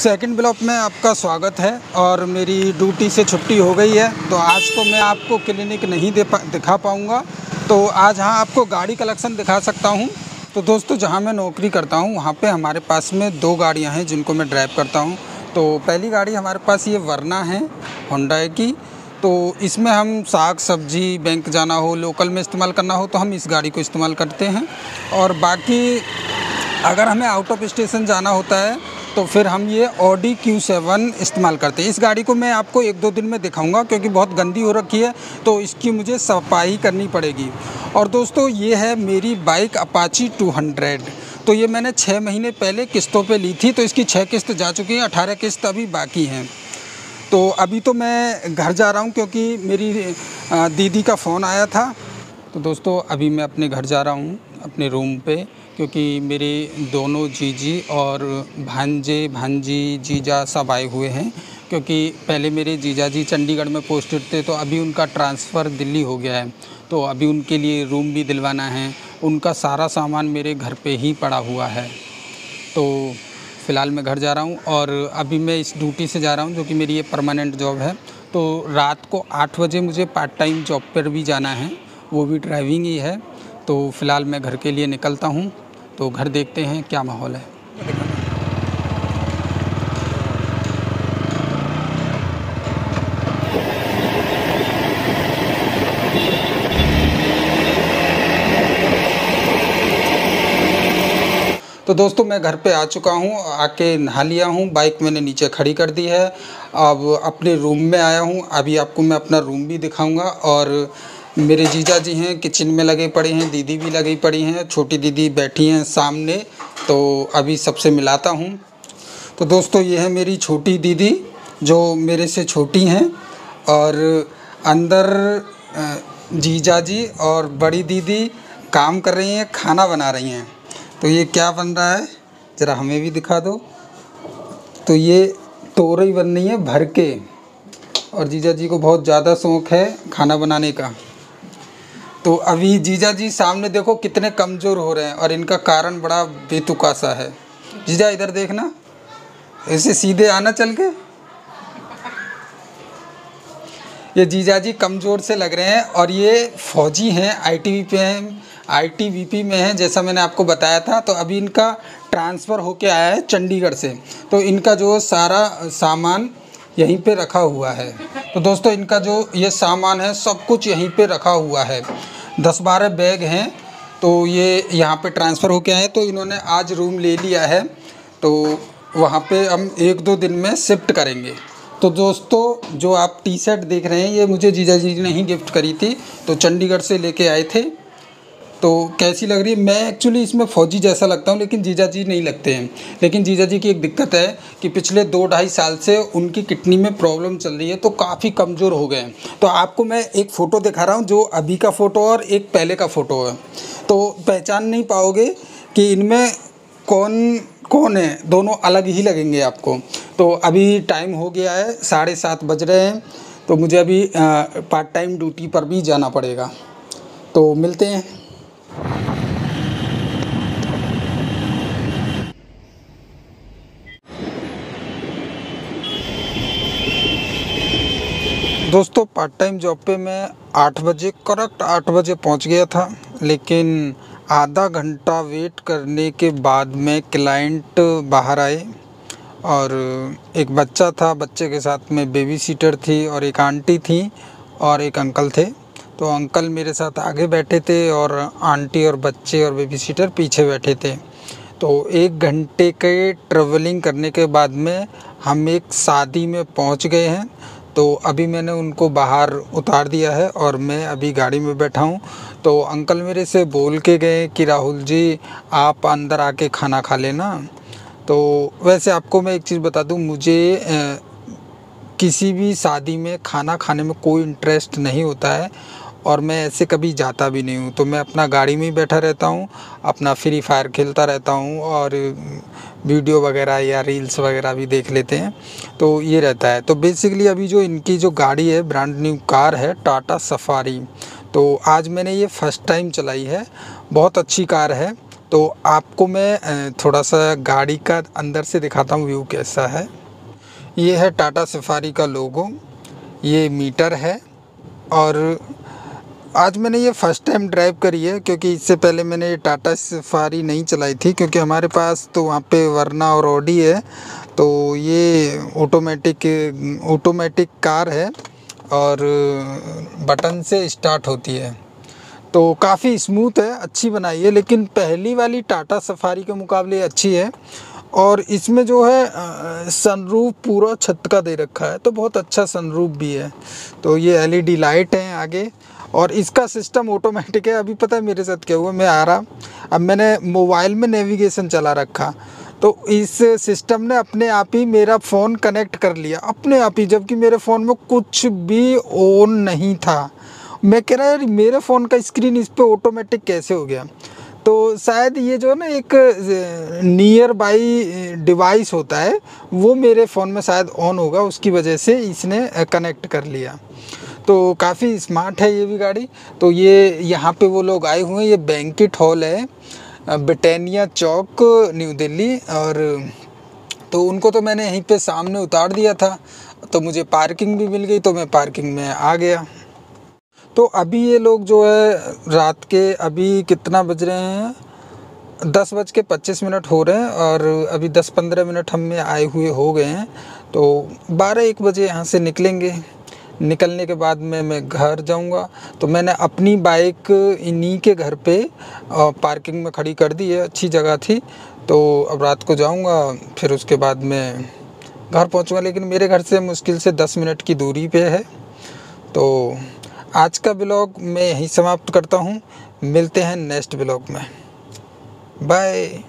Second block में आपका स्वागत है और मेरी ड्यूटी से छुट्टी हो गई है तो आज तो मैं आपको क्लिनिक नहीं दे पा, दिखा पाऊँगा। तो आज हाँ आपको गाड़ी कलेक्शन दिखा सकता हूँ। तो दोस्तों, जहाँ मैं नौकरी करता हूँ, वहाँ पे हमारे पास में दो गाड़ियाँ हैं जिनको मैं ड्राइव करता हूँ। तो पहली गाड़ी हमारे पास ये वरना है होंडा की। तो इसमें हम साग सब्ज़ी बैंक जाना हो, लोकल में इस्तेमाल करना हो तो हम इस गाड़ी को इस्तेमाल करते हैं। और बाकी अगर हमें आउट ऑफ़ स्टेशन जाना होता है तो फिर हम ये ऑडी क्यू सेवन इस्तेमाल करते हैं। इस गाड़ी को मैं आपको एक दो दिन में दिखाऊँगा, क्योंकि बहुत गंदी हो रखी है तो इसकी मुझे सफ़ाई करनी पड़ेगी। और दोस्तों, ये है मेरी बाइक अपाची 200 तो ये मैंने छः महीने पहले किस्तों पे ली थी तो इसकी छः किस्त जा चुकी हैं, अठारह किस्त अभी बाकी हैं। तो अभी तो मैं घर जा रहा हूँ, क्योंकि मेरी दीदी का फ़ोन आया था। तो दोस्तों, अभी मैं अपने घर जा रहा हूँ। अपने रूम पे, क्योंकि मेरे दोनों जीजी और भांजे, भांजी, जीजा सब आए हुए हैं। क्योंकि पहले मेरे जीजा जी चंडीगढ़ में पोस्टेड थे तो अभी उनका ट्रांसफ़र दिल्ली हो गया है। तो अभी उनके लिए रूम भी दिलवाना है। उनका सारा सामान मेरे घर पे ही पड़ा हुआ है। तो फ़िलहाल मैं घर जा रहा हूँ और अभी मैं इस ड्यूटी से जा रहा हूँ, जो कि मेरी ये परमानेंट जॉब है। तो रात को आठ बजे मुझे पार्ट टाइम जॉब पर भी जाना है। वो भी ड्राइविंग ही है। तो फ़िलहाल मैं घर के लिए निकलता हूँ। तो घर देखते हैं क्या माहौल है। तो दोस्तों मैं घर पे आ चुका हूँ, आके नहा लिया हूँ, बाइक मैंने नीचे खड़ी कर दी है। अब अपने रूम में आया हूँ, अभी आपको मैं अपना रूम भी दिखाऊँगा और मेरे जीजा जी हैं, किचन में लगे पड़े हैं, दीदी भी लगी पड़ी हैं, छोटी दीदी बैठी हैं सामने तो अभी सबसे मिलाता हूँ। तो दोस्तों, ये है मेरी छोटी दीदी, जो मेरे से छोटी हैं, और अंदर जीजा जी और बड़ी दीदी काम कर रही हैं, खाना बना रही हैं। तो ये क्या बन रहा है, ज़रा हमें भी दिखा दो। तो ये तोरई बन रही है, भर के। और जीजा जी को बहुत ज़्यादा शौक़ है खाना बनाने का। तो अभी जीजा जी सामने देखो कितने कमज़ोर हो रहे हैं और इनका कारण बड़ा बेतुका सा है। जीजा, इधर देखना। ऐसे सीधे आना चल के। ये जीजा जी कमज़ोर से लग रहे हैं और ये फौजी हैं आईटीबी पे हैं आईटीबीपी में हैं, जैसा मैंने आपको बताया था। तो अभी इनका ट्रांसफ़र होके आया है चंडीगढ़ से। तो इनका जो सारा सामान यहीं पे रखा हुआ है। तो दोस्तों, इनका जो ये सामान है, सब कुछ यहीं पे रखा हुआ है। दस बारह बैग हैं तो ये यहाँ पे ट्रांसफ़र होके आए तो इन्होंने आज रूम ले लिया है। तो वहाँ पे हम एक दो दिन में शिफ्ट करेंगे। तो दोस्तों, जो आप टी शर्ट देख रहे हैं, ये मुझे जीजा जी ने ही गिफ्ट करी थी। तो चंडीगढ़ से लेके आए थे। तो कैसी लग रही है? मैं एक्चुअली इसमें फ़ौजी जैसा लगता हूँ, लेकिन जीजा जी नहीं लगते हैं। लेकिन जीजा जी की एक दिक्कत है कि पिछले दो ढाई साल से उनकी किडनी में प्रॉब्लम चल रही है तो काफ़ी कमज़ोर हो गए हैं। तो आपको मैं एक फ़ोटो दिखा रहा हूँ, जो अभी का फ़ोटो और एक पहले का फ़ोटो है। तो पहचान नहीं पाओगे कि इनमें कौन कौन है? दोनों अलग ही लगेंगे आपको। तो अभी टाइम हो गया है, साढ़े सात बज रहे हैं तो मुझे अभी पार्ट टाइम ड्यूटी पर भी जाना पड़ेगा। तो मिलते हैं। दोस्तों पार्ट टाइम जॉब पे मैं आठ बजे करेक्ट आठ बजे पहुँच गया था, लेकिन आधा घंटा वेट करने के बाद में क्लाइंट बाहर आए और एक बच्चा था, बच्चे के साथ में बेबी सीटर थी और एक आंटी थी और एक अंकल थे। तो अंकल मेरे साथ आगे बैठे थे और आंटी और बच्चे और बेबी सीटर पीछे बैठे थे। तो एक घंटे के ट्रेवलिंग करने के बाद में हम एक शादी में पहुँच गए हैं। तो अभी मैंने उनको बाहर उतार दिया है और मैं अभी गाड़ी में बैठा हूँ। तो अंकल मेरे से बोल के गए कि राहुल जी आप अंदर आके खाना खा लेना। तो वैसे आपको मैं एक चीज़ बता दूँ मुझे ए, किसी भी शादी में खाना खाने में कोई इंटरेस्ट नहीं होता है और मैं ऐसे कभी जाता भी नहीं हूँ। तो मैं अपना गाड़ी में ही बैठा रहता हूँ अपना फ्री फायर खेलता रहता हूँ और वीडियो वगैरह या रील्स वगैरह भी देख लेते हैं तो ये रहता है। तो बेसिकली अभी जो इनकी जो गाड़ी है ब्रांड न्यू कार है टाटा सफारी तो आज मैंने ये फ़र्स्ट टाइम चलाई है, बहुत अच्छी कार है। तो आपको मैं थोड़ा सा गाड़ी का अंदर से दिखाता हूँ व्यू कैसा है। ये है टाटा सफारी का लोगो ये मीटर है और आज मैंने ये फ़र्स्ट टाइम ड्राइव करी है, क्योंकि इससे पहले मैंने टाटा सफारी नहीं चलाई थी, क्योंकि हमारे पास तो वहाँ पे वरना और ऑडी है तो ये ऑटोमेटिक ऑटोमेटिक कार है और बटन से स्टार्ट होती है। तो काफ़ी स्मूथ है, अच्छी बनाई है, लेकिन पहली वाली टाटा सफारी के मुकाबले अच्छी है और इसमें जो है सनरूफ पूरा छत का दे रखा है तो बहुत अच्छा सनरूफ भी है। तो ये एलईडी लाइट है आगे और इसका सिस्टम ऑटोमेटिक है। अभी पता है मेरे साथ क्या हुआ? मैं आ रहा, अब मैंने मोबाइल में नेविगेशन चला रखा। तो इस सिस्टम ने अपने आप ही मेरा फ़ोन कनेक्ट कर लिया। अपने आप ही, जबकि मेरे फ़ोन में कुछ भी ऑन नहीं था। मैं कह रहा यार, मेरे फ़ोन का स्क्रीन इस पर ऑटोमेटिक कैसे हो गया? तो शायद ये जो है ना, एक नियर बाई डिवाइस होता है, वो मेरे फ़ोन में शायद ऑन होगा। उसकी वजह से इसने कनेक्ट कर लिया। तो काफ़ी स्मार्ट है ये भी गाड़ी। तो ये यहाँ पे वो लोग आए हुए हैं, ये बैंकिट हॉल है ब्रिटानिया चौक न्यू दिल्ली और तो उनको तो मैंने यहीं पे सामने उतार दिया था तो मुझे पार्किंग भी मिल गई तो मैं पार्किंग में आ गया। तो अभी ये लोग जो है, रात के अभी कितना बज रहे हैं? दस बज के पच्चीस मिनट हो रहे हैं और अभी दस पंद्रह मिनट हम में आए हुए हो गए हैं तो बारह एक बजे यहाँ से निकलेंगे। निकलने के बाद में मैं घर जाऊँगा। तो मैंने अपनी बाइक इन्हीं के घर पे पार्किंग में खड़ी कर दी है। अच्छी जगह थी। तो अब रात को जाऊँगा, फिर उसके बाद में घर पहुंचूँगा। लेकिन मेरे घर से मुश्किल से दस मिनट की दूरी पे है। तो आज का ब्लॉग मैं यहीं समाप्त करता हूँ। मिलते हैं नेक्स्ट ब्लॉग में। बाय।